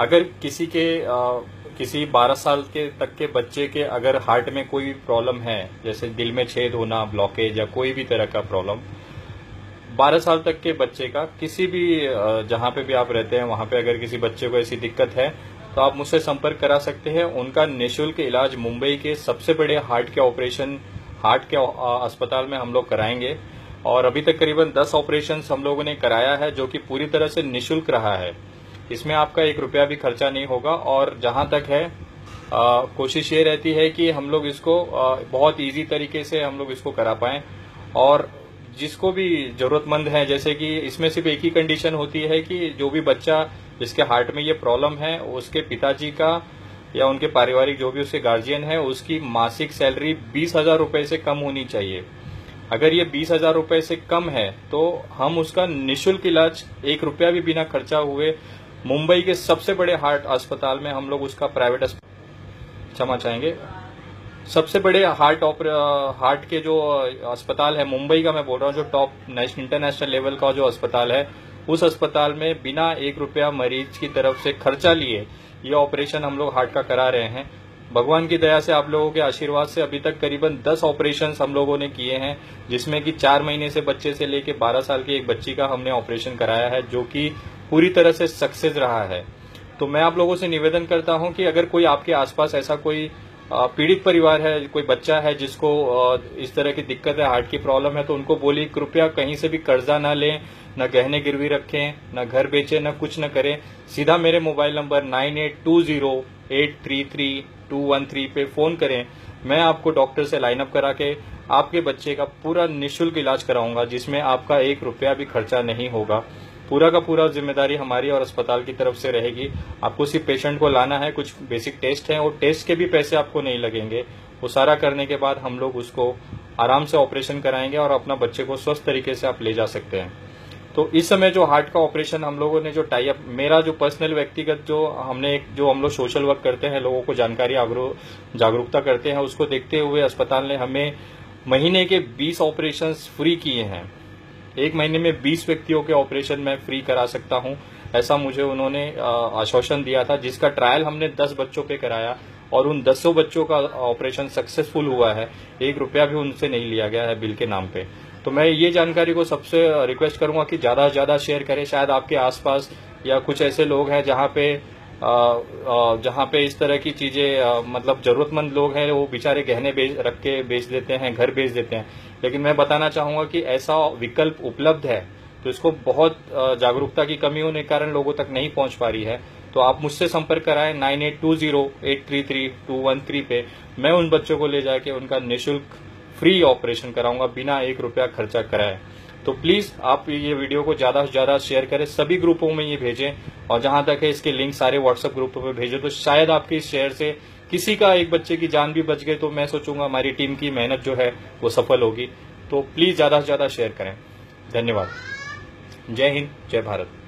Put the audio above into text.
अगर किसी के किसी 12 साल के तक के बच्चे के अगर हार्ट में कोई प्रॉब्लम है, जैसे दिल में छेद होना, ब्लॉकेज या कोई भी तरह का प्रॉब्लम 12 साल तक के बच्चे का किसी भी जहाँ पे भी आप रहते हैं, वहाँ पे अगर किसी बच्चे को ऐसी दिक्कत है तो आप मुझसे संपर्क करा सकते हैं। उनका निशुल्क इलाज मुंबई के सबसे बड़े हार्ट के ऑपरेशन, हार्ट के अस्पताल में हम लोग कराएँगे। और अभी तक करीबन 10 ऑपरेशन हम लोगों ने कराया है, जो कि पूरी तरह से निःशुल्क रहा है। इसमें आपका एक रुपया भी खर्चा नहीं होगा और जहाँ तक है आ, कोशिश ये रहती है कि हम लोग इसको आ, बहुत इजी तरीके से हम लोग इसको करा पाए। और जिसको भी जरूरतमंद है जैसे कि इसमें सिर्फ़ एक ही कंडीशन होती है कि जो भी बच्चा जिसके हार्ट में ये प्रॉब्लम है उसके पिताजी का या उनके पारिवारिक जो भी उसके गार्जियन है उसकी मासिक सैलरी बीस हज़ार रुपये से कम होनी चाहिए। अगर ये बीस हज़ार रुपये से कम है तो हम उसका निशुल्क इलाज एक रुपया भी बिना खर्चा हुए मुंबई के सबसे बड़े हार्ट अस्पताल में हम लोग उसका प्राइवेट क्षमा चाहेंगे। सबसे बड़े हार्ट ऑपर हार्ट के जो अस्पताल है, मुंबई का मैं बोल रहा हूँ, जो टॉप इंटरनेशनल लेवल का जो अस्पताल है, उस अस्पताल में बिना एक रुपया मरीज़ की तरफ़ से खर्चा लिए ये ऑपरेशन हम लोग हार्ट का करा रहे हैं। भगवान की दया से आप लोगों के आशीर्वाद से अभी तक करीबन 10 ऑपरेशन हम लोगों ने किए हैं, जिसमें कि चार महीने से बच्चे से लेके 12 साल की एक बच्ची का हमने ऑपरेशन कराया है, जो कि पूरी तरह से सक्सेस रहा है। तो मैं आप लोगों से निवेदन करता हूँ कि अगर कोई आपके आसपास ऐसा कोई पीड़ित परिवार है, कोई बच्चा है जिसको इस तरह की दिक्कत है, हार्ट की प्रॉब्लम है तो उनको बोलिए, कृपया कहीं से भी कर्जा ना लें, न गहने गिरवी रखें, न घर बेचे, न कुछ न करें। सीधा मेरे mobile number nine eight two zero eight three three two one three पे फ़ोन करें। मैं आपको डॉक्टर से लाइन अप करा के आपके बच्चे का पूरा निःशुल्क इलाज कराऊँगा, जिसमें आपका एक रुपया भी खर्चा नहीं होगा। पूरा का पूरा ज़िम्मेदारी हमारी और अस्पताल की तरफ़ से रहेगी। आपको सिर्फ़ पेशेंट को लाना है, कुछ बेसिक टेस्ट है और टेस्ट के भी पैसे आपको नहीं लगेंगे। वो सारा करने के बाद हम लोग उसको आराम से ऑपरेशन कराएँगे और अपना बच्चे को स्वस्थ तरीके से आप ले जा सकते हैं। तो इस समय जो हार्ट का ऑपरेशन हम लोगों ने जो टाइप मेरा जो पर्सनल व्यक्तिगत जो हमने एक, जो हम लोग सोशल वर्क करते हैं, लोगों को जानकारी जागरूकता करते हैं, उसको देखते हुए अस्पताल ने हमें महीने के 20 ऑपरेशन फ्री किए हैं। एक महीने में 20 व्यक्तियों के ऑपरेशन मैं फ्री करा सकता हूँ, ऐसा मुझे उन्होंने आश्वासन दिया था, जिसका ट्रायल हमने 10 बच्चों पे कराया और उन दसों बच्चों का ऑपरेशन सक्सेसफुल हुआ है। एक रुपया भी उनसे नहीं लिया गया है बिल के नाम पे। तो मैं ये जानकारी को सबसे रिक्वेस्ट करूँगा कि ज़्यादा से ज़्यादा शेयर करें, शायद आपके आसपास या कुछ ऐसे लोग हैं जहाँ पे जहाँ पे इस तरह की चीज़ें मतलब जरूरतमंद लोग हैं, वो बेचारे गहने बेच, रख के बेच देते हैं, घर बेच देते हैं। लेकिन मैं बताना चाहूँगा कि ऐसा विकल्प उपलब्ध है तो इसको बहुत जागरूकता की कमी होने के कारण लोगों तक नहीं पहुँच पा रही है। तो आप मुझसे संपर्क कराएँ nine eight two zero eight three three two one three पे। मैं उन बच्चों को ले जाके उनका निशुल्क फ्री ऑपरेशन कराऊँगा, बिना एक रुपया खर्चा कराए। तो प्लीज़ आप ये वीडियो को ज़्यादा से ज़्यादा शेयर करें, सभी ग्रुपों में ये भेजें और जहाँ तक है इसके लिंक सारे व्हाट्सएप ग्रुपों में भेजें। तो शायद आपके इस शेयर से किसी का एक बच्चे की जान भी बच गई तो मैं सोचूँगा हमारी टीम की मेहनत जो है वो सफल होगी। तो प्लीज़ ज़्यादा से ज़्यादा शेयर करें। धन्यवाद। जय हिंद, जय भारत।